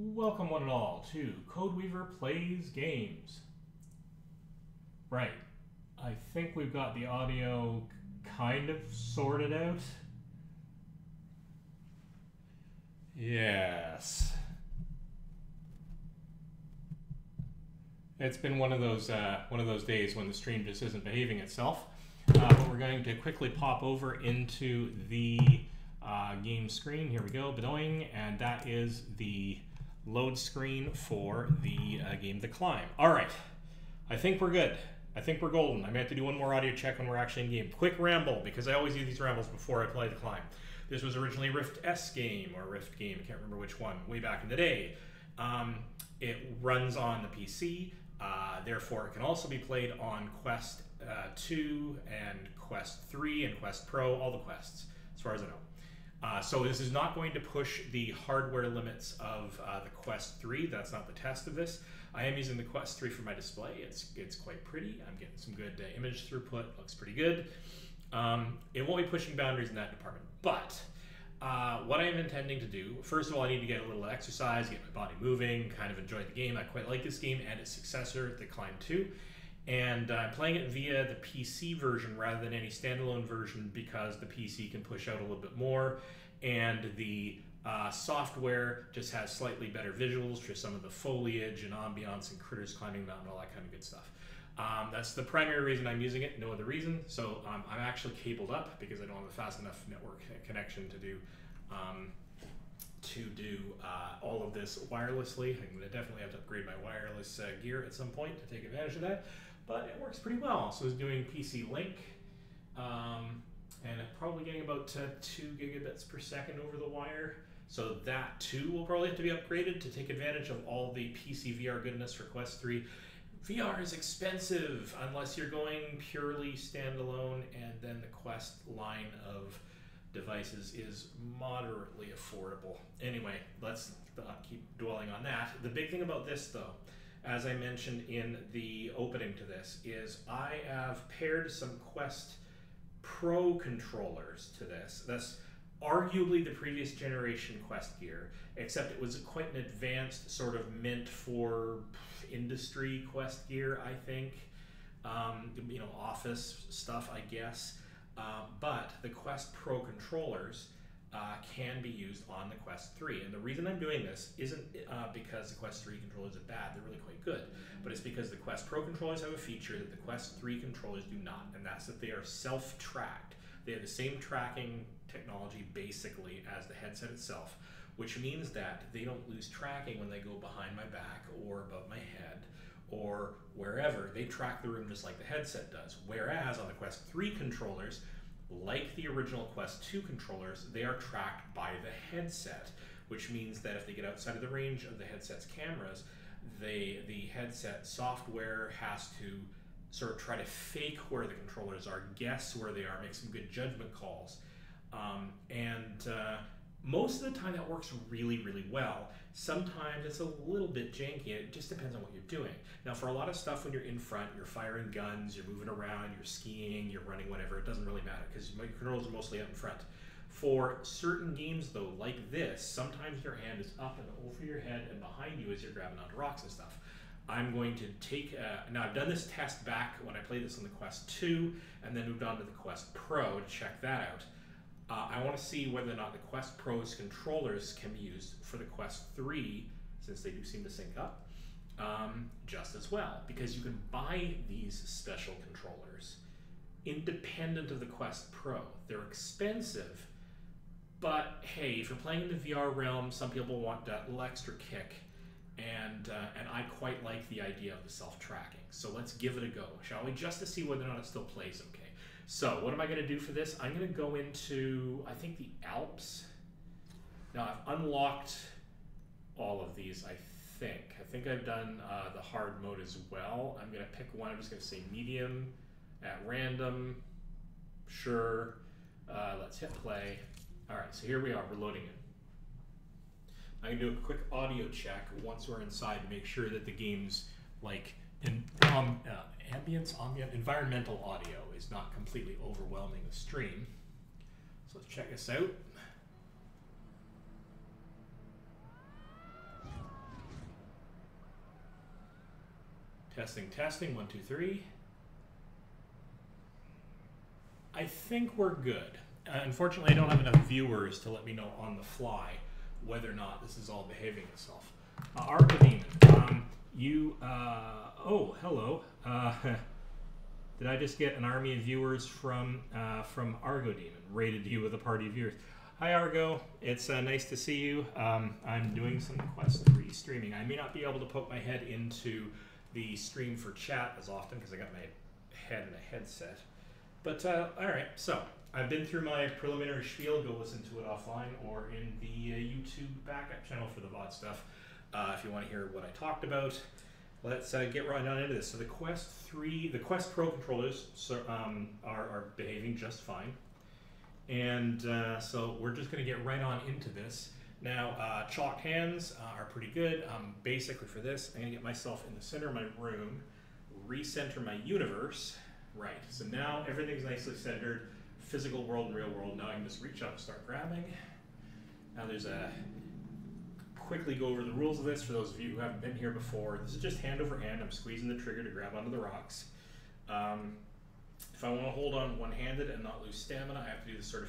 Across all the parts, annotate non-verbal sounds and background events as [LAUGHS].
Welcome, one and all, to CodeWeaver Plays Games. Right. I think we've got the audio kind of sorted out. Yes. It's been one of those uh, one of those days when the stream just isn't behaving itself. Uh, but we're going to quickly pop over into the uh, game screen. Here we go, Bedoing, and that is the load screen for the uh, game The Climb. All right, I think we're good. I think we're golden. I may have to do one more audio check when we're actually in game. Quick ramble, because I always do these rambles before I play The Climb. This was originally Rift S game, or Rift game, I can't remember which one, way back in the day. Um, it runs on the PC, uh, therefore it can also be played on Quest uh, 2 and Quest 3 and Quest Pro, all the quests, as far as I know. Uh, so this is not going to push the hardware limits of uh, the Quest 3. That's not the test of this. I am using the Quest 3 for my display. It's it's quite pretty. I'm getting some good uh, image throughput. Looks pretty good. Um, it won't be pushing boundaries in that department. But uh, what I am intending to do, first of all, I need to get a little exercise, get my body moving, kind of enjoy the game. I quite like this game and its successor, The Climb 2 and I'm uh, playing it via the PC version rather than any standalone version because the PC can push out a little bit more, and the uh, software just has slightly better visuals for some of the foliage and ambiance and critters climbing the and all that kind of good stuff. Um, that's the primary reason I'm using it, no other reason. So um, I'm actually cabled up because I don't have a fast enough network connection to do um, to do uh, all of this wirelessly. I'm going to definitely have to upgrade my wireless uh, gear at some point to take advantage of that but it works pretty well. So it's doing PC Link, um, and probably getting about uh, two gigabits per second over the wire. So that too will probably have to be upgraded to take advantage of all the PC VR goodness for Quest 3. VR is expensive unless you're going purely standalone, and then the Quest line of devices is moderately affordable. Anyway, let's not keep dwelling on that. The big thing about this, though, as I mentioned in the opening to this, is I have paired some Quest Pro controllers to this. That's arguably the previous generation Quest gear, except it was quite an advanced sort of meant for industry Quest gear, I think. Um, you know, office stuff, I guess. Uh, but the Quest Pro controllers uh, can be used on the Quest 3. And the reason I'm doing this isn't uh, because the Quest 3 controllers are bad, they're really quite good, but it's because the Quest Pro controllers have a feature that the Quest 3 controllers do not, and that's that they are self tracked. They have the same tracking technology basically as the headset itself, which means that they don't lose tracking when they go behind my back or above my head or wherever. They track the room just like the headset does. Whereas on the Quest 3 controllers, like the original Quest 2 controllers, they are tracked by the headset, which means that if they get outside of the range of the headset's cameras, they the headset software has to sort of try to fake where the controllers are, guess where they are, make some good judgment calls. Um, and uh, most of the time that works really, really well. Sometimes it's a little bit janky. It just depends on what you're doing. Now, for a lot of stuff, when you're in front, you're firing guns, you're moving around, you're skiing, you're running, whatever. It doesn't really matter because your controls are mostly up in front. For certain games, though, like this, sometimes your hand is up and over your head and behind you as you're grabbing onto rocks and stuff. I'm going to take, uh, now I've done this test back when I played this on the Quest 2 and then moved on to the Quest Pro to check that out. Uh, I want to see whether or not the Quest Pro's controllers can be used for the Quest 3, since they do seem to sync up, um, just as well. Because you can buy these special controllers independent of the Quest Pro. They're expensive, but hey, if you're playing in the VR realm, some people want that little extra kick. And, uh, and I quite like the idea of the self tracking. So let's give it a go, shall we? Just to see whether or not it still plays okay. So what am I going to do for this? I'm going to go into, I think, the Alps. Now I've unlocked all of these, I think. I think I've done uh, the hard mode as well. I'm going to pick one. I'm just going to say medium at random. Sure. Uh, let's hit play. All right, so here we are. We're loading it. I'm going to do a quick audio check once we're inside to make sure that the game's like in, um, uh, ambience, ambient, environmental audio is not completely overwhelming the stream. So let's check this out. Testing, testing, one, two, three. I think we're good. Uh, unfortunately, I don't have enough viewers to let me know on the fly whether or not this is all behaving itself. Uh, um, you, uh, oh, hello. Uh, [LAUGHS] did I just get an army of viewers from uh, from Argo Demon? Rated you with a party of viewers. Hi Argo, it's uh, nice to see you. Um, I'm doing some Quest 3 streaming. I may not be able to poke my head into the stream for chat as often because I got my head in a headset. But uh, all right, so I've been through my preliminary spiel. Go listen to it offline or in the uh, YouTube backup channel for the VOD stuff uh, if you want to hear what I talked about. Let's uh, get right on into this. So the Quest 3, the Quest Pro controllers so, um, are, are behaving just fine. And uh, so we're just going to get right on into this. Now, uh, hands uh, are pretty good. Um, basically for this, I'm going to get myself in the center of my room, recenter my universe. Right, so now everything's nicely centered. Physical world and real world. Now I can just reach up and start grabbing. Now there's a quickly go over the rules of this for those of you who haven't been here before. This is just hand over hand. I'm squeezing the trigger to grab onto the rocks. Um, if I want to hold on one-handed and not lose stamina, I have to do this sort of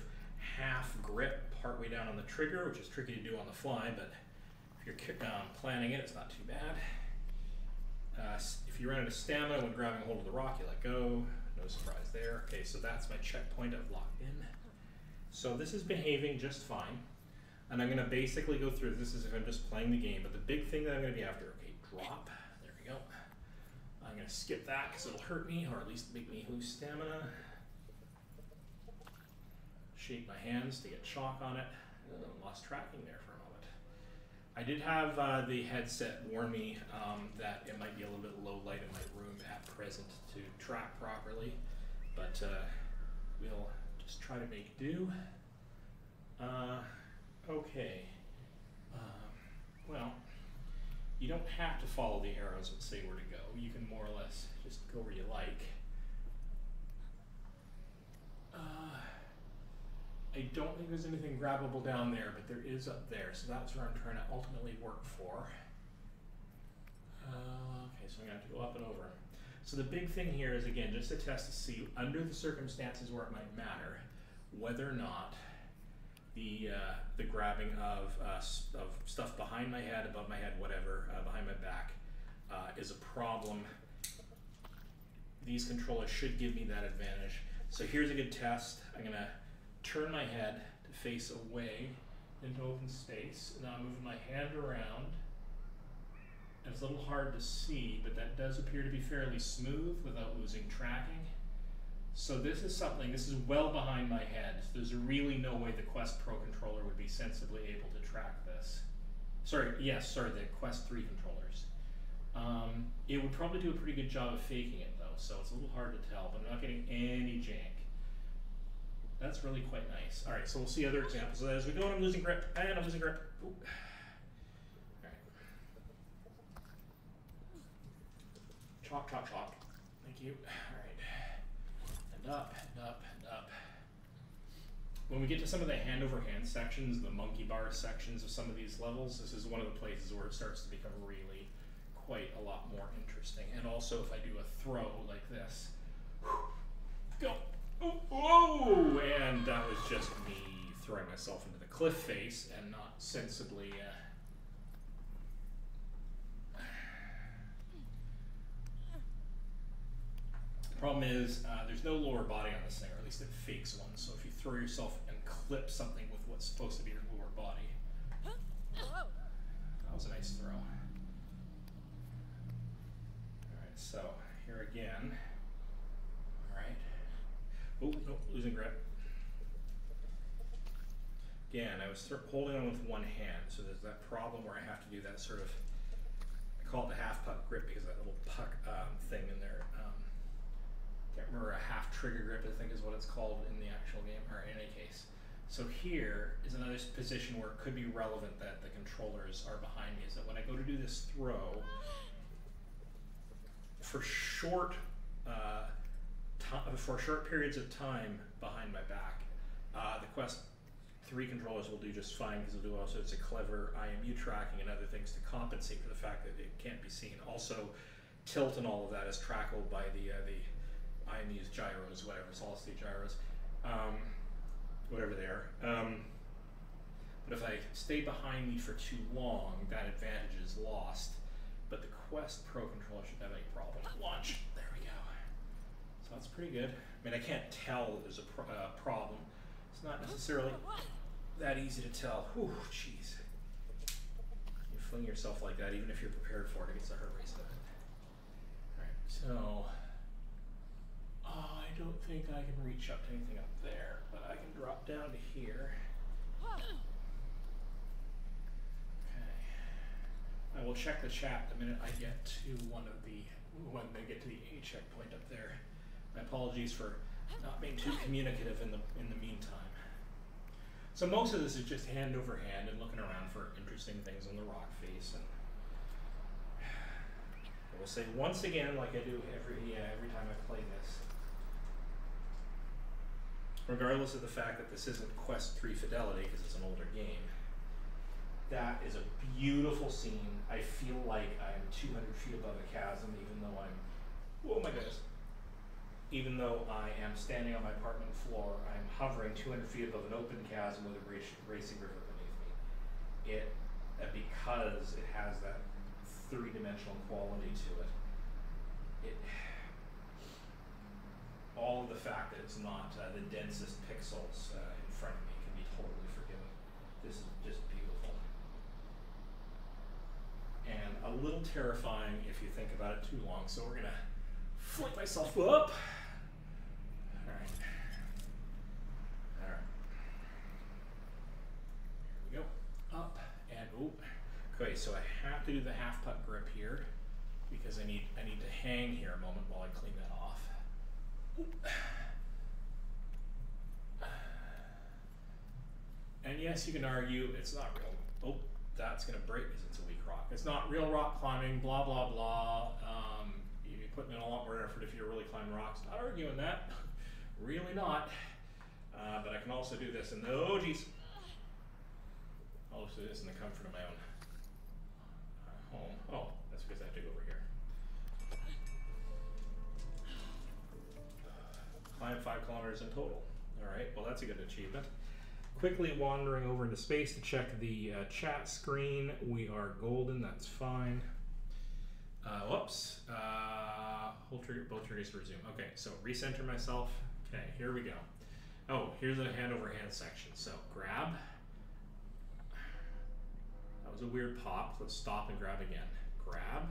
half grip partway down on the trigger, which is tricky to do on the fly, but if you're um, planning it, it's not too bad. Uh, if you run out of stamina when grabbing hold of the rock, you let go. No surprise there. Okay, so that's my checkpoint I've locked in. So this is behaving just fine. And I'm going to basically go through this as if I'm just playing the game. But the big thing that I'm going to be after, okay, drop. There we go. I'm going to skip that because it'll hurt me, or at least make me lose stamina. Shake my hands to get chalk on it. Oh, lost tracking there for a moment. I did have uh, the headset warn me um, that it might be a little bit low light in my room at present to track properly, but uh, we'll just try to make do. Uh, Okay. Um, well, you don't have to follow the arrows that say where to go. You can more or less just go where you like. Uh, I don't think there's anything grabbable down there, but there is up there, so that's where I'm trying to ultimately work for. Uh, okay, so I'm going to have to go up and over. So the big thing here is, again, just a test to see, under the circumstances where it might matter, whether or not the uh, the grabbing of uh, of stuff behind my head, above my head, whatever, uh, behind my back, uh, is a problem. These controllers should give me that advantage. So here's a good test. I'm gonna turn my head to face away into open space. Now I'm moving my hand around. It's a little hard to see, but that does appear to be fairly smooth without losing tracking. So this is something, this is well behind my head. There's really no way the Quest Pro controller would be sensibly able to track this. Sorry, yes, sorry, the Quest 3 controllers. Um, it would probably do a pretty good job of faking it though, so it's a little hard to tell, but I'm not getting any jank. That's really quite nice. All right, so we'll see other examples. As we go I'm losing grip, and I'm losing grip. Ooh. All right. Chalk, chalk, chalk. Thank you up and up and up. When we get to some of the hand over hand sections, the monkey bar sections of some of these levels, this is one of the places where it starts to become really quite a lot more interesting. And also if I do a throw like this, go, oh, whoa, and that was just me throwing myself into the cliff face and not sensibly uh, Problem is, uh, there's no lower body on this thing, or at least it fakes one. So if you throw yourself and clip something with what's supposed to be your lower body, that was a nice throw. All right, so here again. All right. Oh, no, losing grip. Again, I was holding on with one hand, so there's that problem where I have to do that sort of, I call it the half puck grip because that little puck um, thing in there remember a half trigger grip, I think is what it's called in the actual game, or in any case. So here is another position where it could be relevant that the controllers are behind me, is that when I go to do this throw, for short, uh, for short periods of time behind my back, uh, the Quest 3 controllers will do just fine because they'll do all sorts of clever IMU tracking and other things to compensate for the fact that it can't be seen. Also, tilt and all of that is trackled by the uh, the IMU's gyros, whatever solid state gyros, um, whatever they are. Um, but if I stay behind me for too long, that advantage is lost. But the Quest Pro controller shouldn't have any problem. Launch. There we go. So that's pretty good. I mean, I can't tell there's a pro uh, problem. It's not necessarily that easy to tell. Whew, jeez. You fling yourself like that, even if you're prepared for it, it gets a heart race of it. Alright, so. Oh, I don't think I can reach up to anything up there, but I can drop down to here. Okay. I will check the chat the minute I get to one of the, when they get to the A checkpoint up there. My apologies for not being too communicative in the, in the meantime. So most of this is just hand over hand and looking around for interesting things on the rock face. And I will say once again, like I do every, yeah, every time I play this, regardless of the fact that this isn't Quest 3 Fidelity, because it's an older game, that is a beautiful scene. I feel like I'm 200 feet above a chasm, even though I'm, oh my goodness, even though I am standing on my apartment floor, I'm hovering 200 feet above an open chasm with a racing river beneath me. It, uh, because it has that three-dimensional quality to it, it, all of the fact that it's not uh, the densest pixels uh, in front of me can be totally forgiven. This is just beautiful. and a little terrifying if you think about it too long. So we're gonna flick myself up. All right. All right. Here we go. Up and. Okay, so I have to do the half putt grip here because I need I need to hang here a moment while I clean that. And yes, you can argue it's not real. Oh, that's going to break because it's a weak rock. It's not real rock climbing, blah, blah, blah. Um, you'd be putting in a lot more effort if you're really climbing rocks. Not arguing that. [LAUGHS] really not. Uh, but I can also do this in the, oh geez. I'll also do this in the comfort of my own uh, home. Oh, that's because I have to go over here. Climb five kilometers in total. All right, well that's a good achievement. Quickly wandering over into space to check the uh, chat screen. We are golden, that's fine. Uh, whoops. Uh, hold trigger, both triggers resume. Okay, so recenter myself. Okay, here we go. Oh, here's a hand over hand section. So grab. That was a weird pop. Let's stop and grab again. Grab.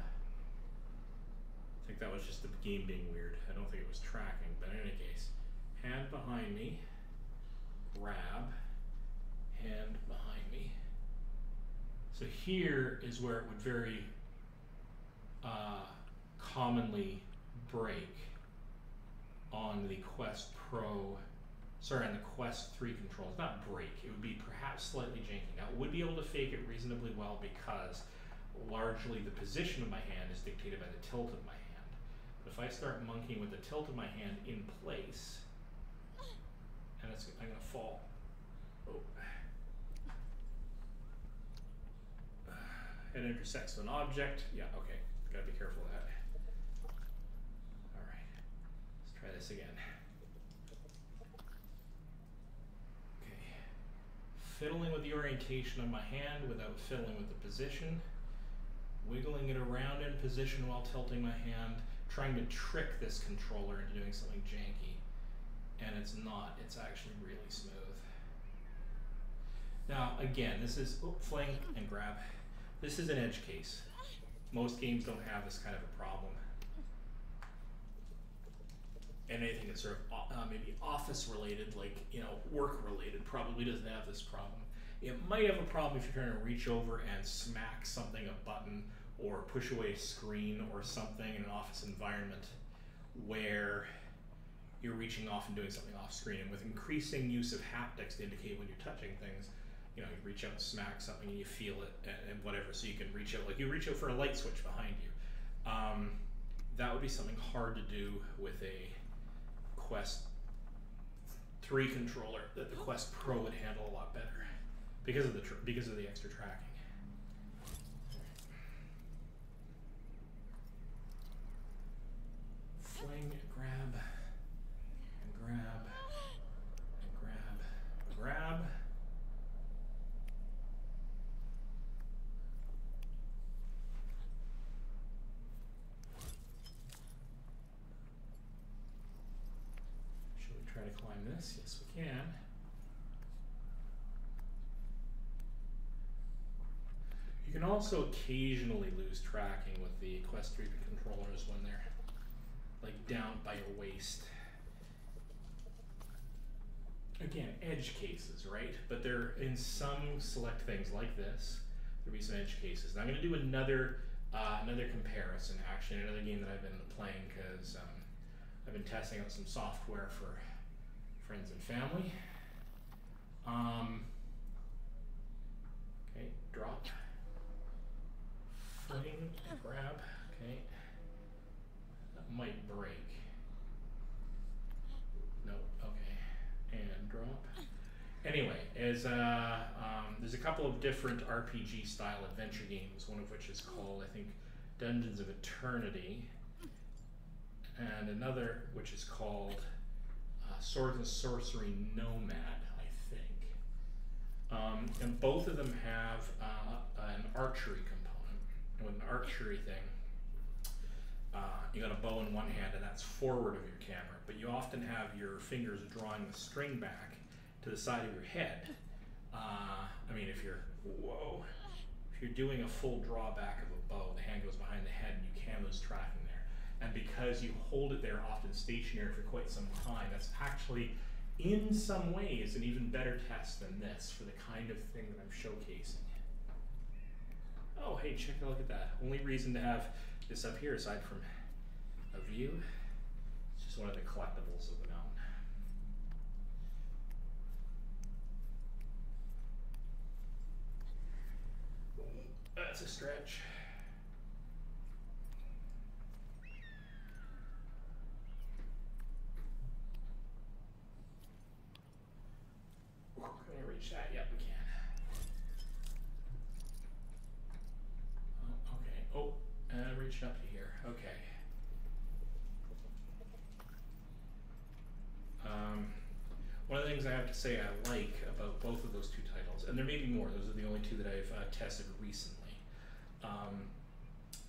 I think that was just the game being weird. I don't think it was tracking, but in any case, hand behind me, grab, hand behind me. So here is where it would very uh, commonly break on the Quest Pro, sorry, on the Quest 3 controls. Not break, it would be perhaps slightly janky. Now, it would be able to fake it reasonably well because largely the position of my hand is dictated by the tilt of my hand. If I start monkeying with the tilt of my hand in place, and it's, I'm going to fall. Oh. it intersects an object. Yeah, okay. Gotta be careful of that. Alright. Let's try this again. Okay. Fiddling with the orientation of my hand without fiddling with the position. Wiggling it around in position while tilting my hand. Trying to trick this controller into doing something janky. And it's not. It's actually really smooth. Now, again, this is oh, fling and grab. This is an edge case. Most games don't have this kind of a problem. And anything that's sort of uh, maybe office related, like you know work related, probably doesn't have this problem. It might have a problem if you're trying to reach over and smack something, a button, or push away a screen or something in an office environment where you're reaching off and doing something off screen. And with increasing use of haptics to indicate when you're touching things, you know, you reach out and smack something and you feel it and, and, whatever. So you can reach out, like you reach out for a light switch behind you. Um, that would be something hard to do with a Quest 3 controller that the Quest Pro would handle a lot better because of the because of the extra tracking. fling, grab, and grab, and grab, grab. Should we try to climb this? Yes, we can. You can also occasionally lose tracking with the Quest 3 controllers when they're like down by your waist. Again, edge cases, right? But they're in some select things like this. There'll be some edge cases. Now I'm going to do another uh, another comparison, actually, another game that I've been playing because um, I've been testing out some software for friends and family. Um, okay, drop fling, grab, okay. That might break. No, okay. And drop. Anyway, as uh, um, there's a couple of different RPG style adventure games, one of which is called, I think, Dungeons of Eternity, and another which is called Swords and Sorcery Nomad, I think. Um, and both of them have uh, an archery component with an archery thing, uh, you got a bow in one hand and that's forward of your camera, but you often have your fingers drawing the string back to the side of your head. Uh, I mean, if you're, whoa, if you're doing a full drawback of a bow, the hand goes behind the head and you lose tracking. And because you hold it there often stationary for quite some time, that's actually in some ways an even better test than this for the kind of thing that I'm showcasing oh, hey, check a look at that. Only reason to have this up here, aside from a view, it's just one of the collectibles of the mountain. That's a stretch. Can I reach that? Yep, we can. Oh, and I reached up to here. Okay. Um, one of the things I to say I like about both of those two titles, and there may be more, those are the only two that I've uh, tested recently, um,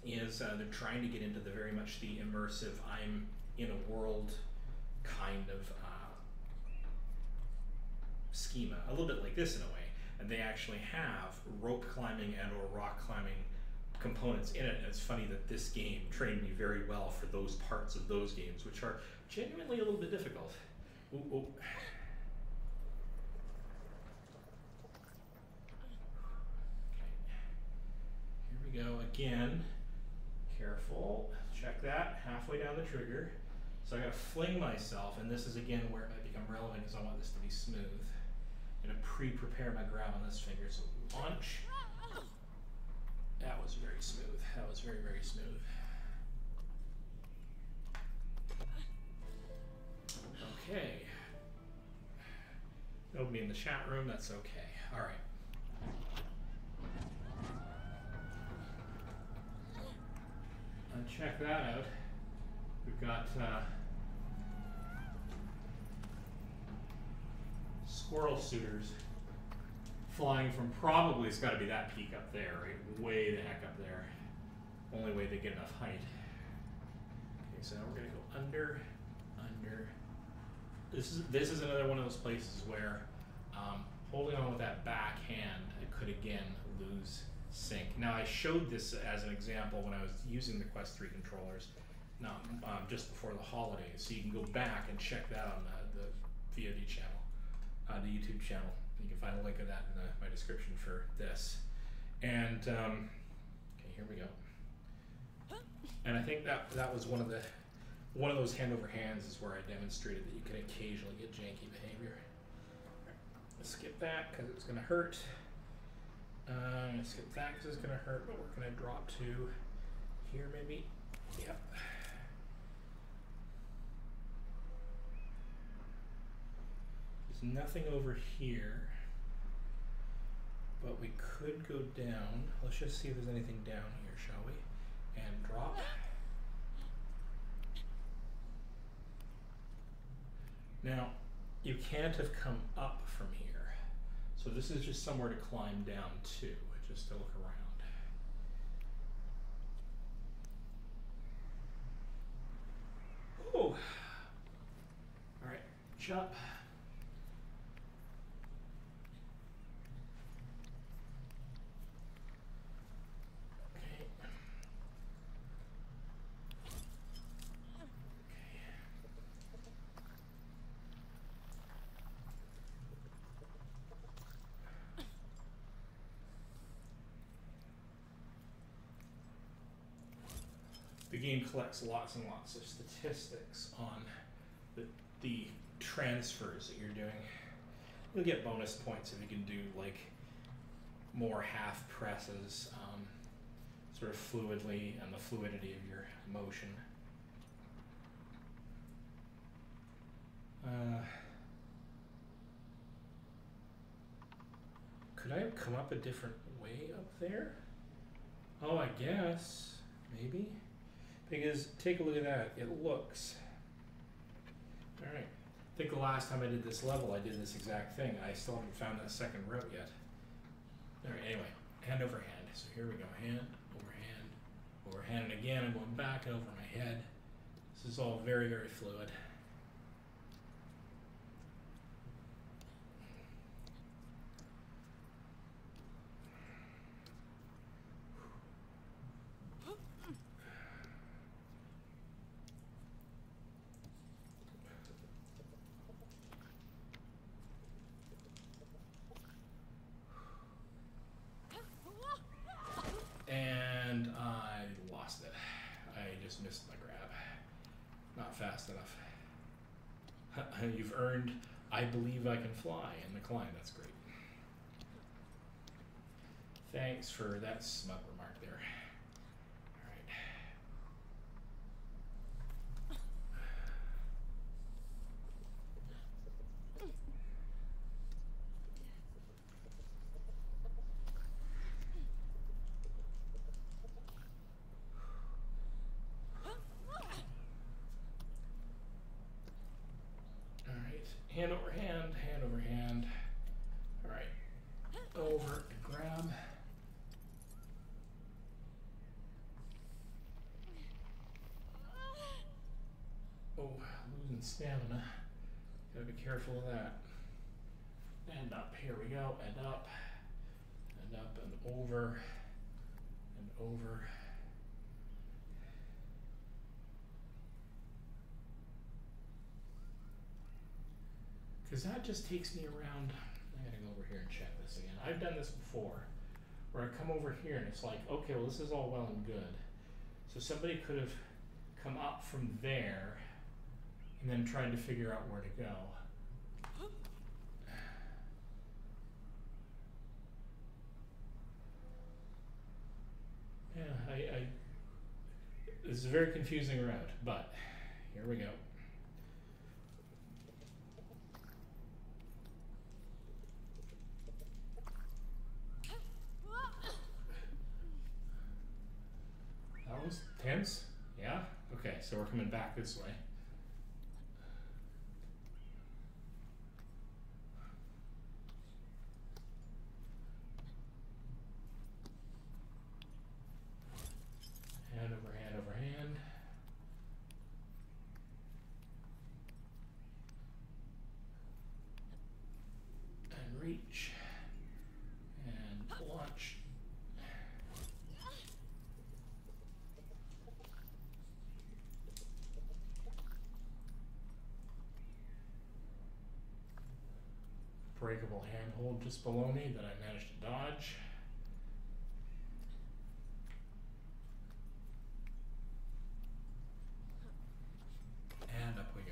is uh, they're trying to get into the very much the immersive, I'm in a world kind of uh, schema, a little bit like this in a way. And they actually have rope climbing and or rock climbing components in it. And it's funny that this game trained me very well for those parts of those games, which are genuinely a little bit difficult. Ooh, ooh. Go again. Careful. Check that. Halfway down the trigger. So I gotta fling myself, and this is again where it might become relevant because I want this to be smooth. I'm gonna pre-prepare my grab on this finger. So launch. That was very smooth. That was very, very smooth. Okay. Nobody in the chat room, that's okay. All right. And check that out. We've got uh, squirrel suitors flying from probably it's got to be that peak up there, right? Way the heck up there. Only way they get enough height. Okay, so now we're gonna go under, under. This is this is another one of those places where um, holding on with that back hand, I could again lose sync. Now I showed this as an example when I was using the Quest 3 controllers, not um, just before the holidays. So you can go back and check that on the, the VOD channel, uh, the YouTube channel. You can find a link of that in the, my description for this. And um, okay, here we go. And I think that that was one of the one of those hand over hands is where I demonstrated that you can occasionally get janky behavior. Let's skip that because it's going to hurt. Uh, I'm skip that because it's going to hurt, but we're going to drop to here maybe. Yep. There's nothing over here. But we could go down. Let's just see if there's anything down here, shall we? And drop. Now, you can't have come up from here. So this is just somewhere to climb down to, just to look around. Oh. All right, jump. Okay. The game collects lots and lots of statistics on the, the transfers that you're doing. You'll get bonus points if you can do like more half presses, um, sort of fluidly, and the fluidity of your motion. Uh, could I have come up a different way up there? Oh, I guess. Maybe? Because take a look at that. It looks. Alright. I think the last time I did this level, I did this exact thing. I still haven't found that second route yet. Alright, anyway. Hand over hand. So here we go. Hand over hand. Over hand. And again, I'm going back over my head. This is all very, very fluid. And I lost it. I just missed my grab. Not fast enough. You've earned I believe I can fly in the climb. That's great. Thanks for that smug remark there. Alright. Alright. Hand over hand, hand over hand. Alright. Over and grab. Oh, losing stamina. Gotta be careful of that. And up, here we go, and up, and up, and over, and over. Because that just takes me around. I gotta go over here and check this again. I've done this before, where I come over here and it's like, okay, well, this is all well and good. So somebody could have come up from there and then tried to figure out where to go. Yeah, I, I. This is a very confusing route, but here we go. That was tense? Yeah? Okay, so we're coming back this way. Hand over hand over hand. And reach. And launch. Breakable handhold just below me that I managed to dodge. And up we go.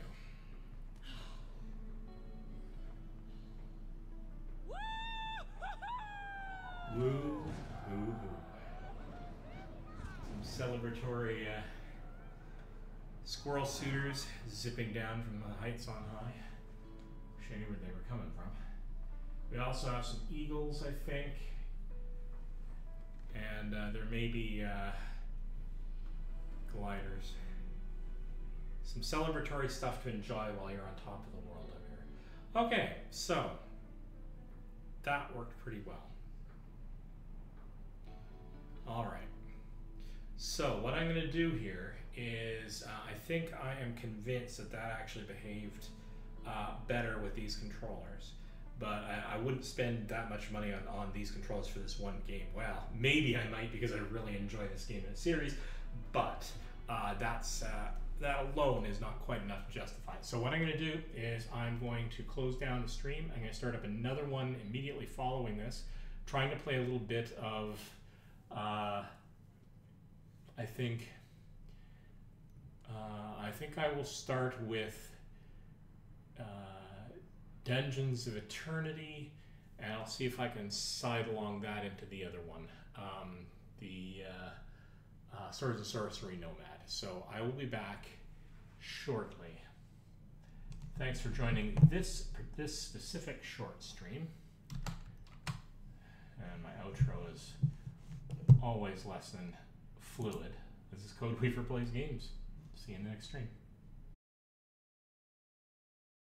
Woo, woo, woo. Some celebratory uh, squirrel suitors zipping down from the heights on high. Wish I knew where they were coming from. We also have some eagles, I think. And uh, there may be uh, gliders some celebratory stuff to enjoy while you're on top of the world over here. Okay, so that worked pretty well. All right. So what I'm going to do here is uh, I think I am convinced that that actually behaved uh, better with these controllers. But I, I, wouldn't spend that much money on, on these controls for this one game. Well, maybe I might because I really enjoy this game in a series, but uh, that's uh, that alone is not quite enough to justify it. So what I'm going to do is I'm going to close down the stream. I'm going to start up another one immediately following this, trying to play a little bit of, uh, I think, uh, I think I will start with Dungeons of Eternity, and I'll see if I can side along that into the other one, um, the uh, uh, Swords of Sorcery Nomad. So I will be back shortly. Thanks for joining this this specific short stream. And my outro is always less than fluid. This is CodeWeaver Plays Games. See you in the next stream.